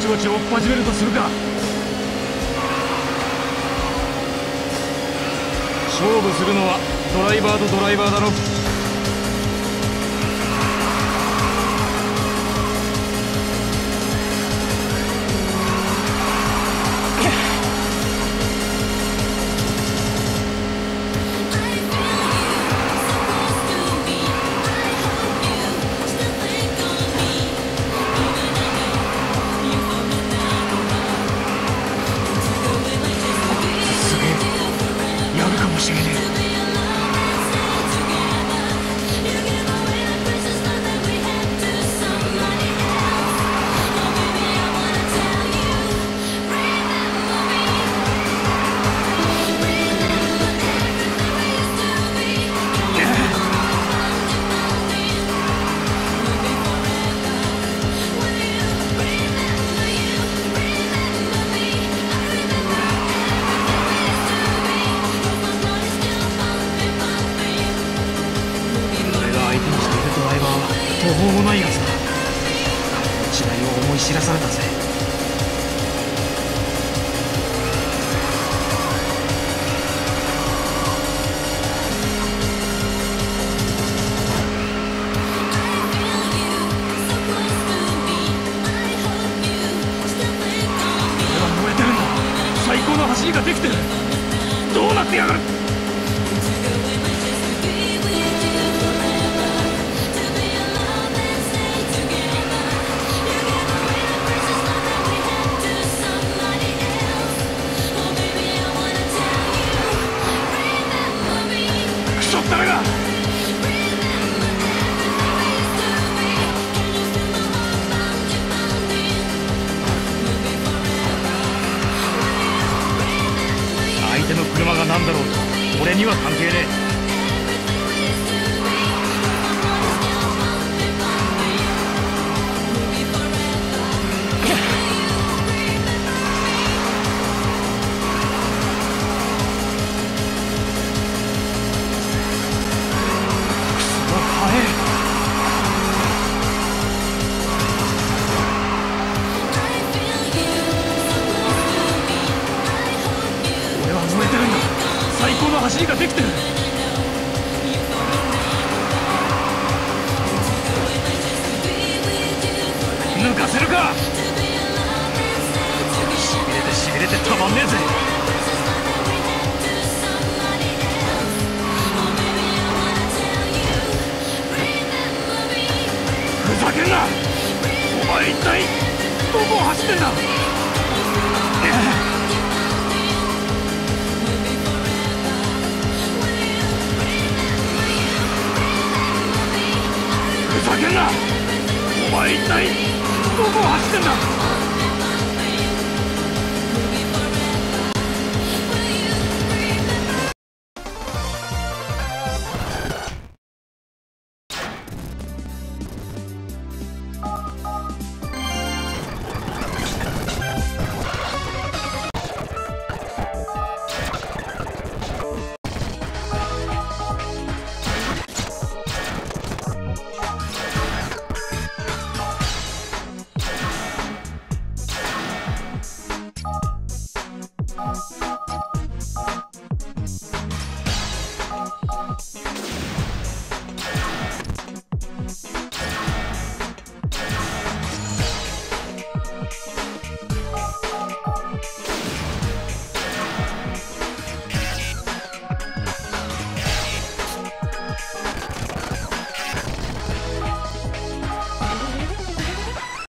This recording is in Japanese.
ちを追っ始めるとするか。勝負するのはドライバーとドライバーだろ。えは途方もないやつだ時代を思い知らされたぜ。俺は燃えてるんだ。最高の走りができてる。どうなってやがる。相手の車が何だろうと俺には関係ねえ。最高の走りができてる。抜かせるか。しびれてしびれてたまんねえぜ。ふざけんな。お前一体どこを走ってんだ。前一体。どこを走ってんだ。